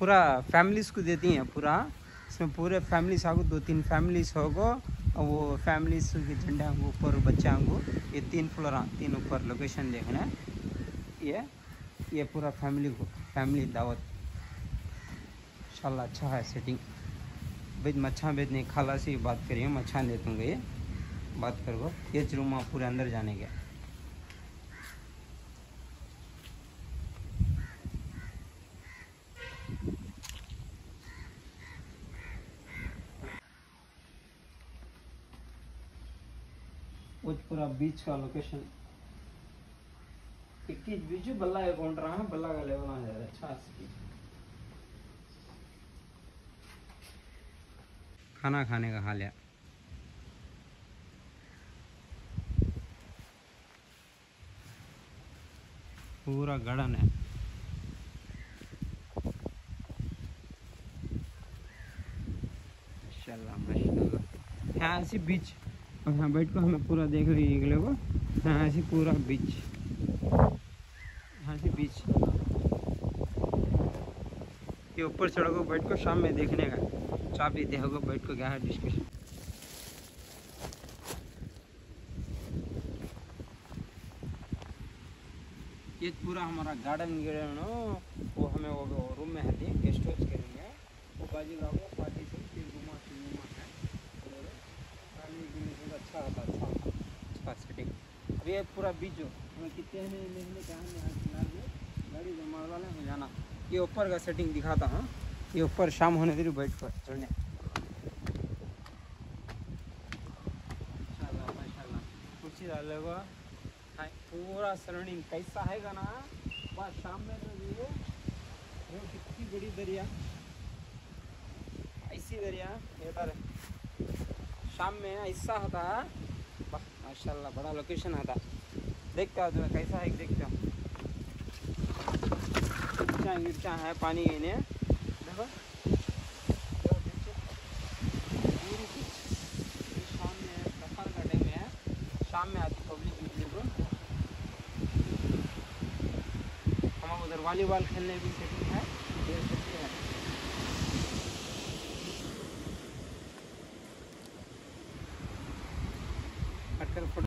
पूरा फैमिलीज़ को देती हैं पूरा। इसमें पूरे फैमिलीज़ आगो, दो तीन फैमिलीज़ होगो, और वो फैमिलीज़ के झंडा ऊपर बच्चा को ये तीन फ्लोर तीन ऊपर लोकेशन देखना ये ये पूरा फैमिली को फैमिली दावत। इंशाल्लाह अच्छा है सेटिंग भाई, मच्छा बेच नहीं खाला से बात करिए, मच्छा दे दूँगा ये। बात करो, ये रूम पूरे अंदर जाने के। वो पूरा बीच का लोकेशन इक्कीस बीच बल्ला है, कौन रहा है? बल्ला का लेवल आ जा रहा है अच्छा खाना खाने का हाल है। पूरा गार्डन है। माशाल्लाह माशाल्लाह। यहाँ ऐसी बीच। और यहाँ बैठ कर हमें पूरा देख रही है को यहाँ ऐसी पूरा बीच यहाँ से बीच ये ऊपर चढ़ोगे बैठ को शाम में देखने का। चाय पीते होगा बैठ को क्या है डिस्कशन ये पूरा हमारा गार्डन हो वो हमें वो, रूम में है गेस्ट हाउस के लिए। वो बाजू का वो पार्टी से फिर घुमा फिर घुमा है और खाने पीने से अच्छा होता अच्छा अच्छा सेटिंग ये पूरा बीच जो हमें कितने जाना। ये ऊपर का सेटिंग दिखाता हूँ। ये ऊपर शाम होने दे रही बैठ कर चढ़ने हाँ, पूरा सराउंडिंग कैसा है ना बस शाम में तो ये कितनी बड़ी दरिया। ऐसी दरिया ये शाम में ऐसा होता। वाह माशाल्लाह, बड़ा लोकेशन आता। देखते हो तुम्हें कैसा है देखते हो। मिर्चा है, पानी इन्हें। देखो। शाम में है शाम में आती पब्लिक को। हम उधर वॉलीबॉल खेलने भी सेटिंग